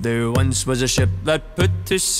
There once was a ship that put to sea.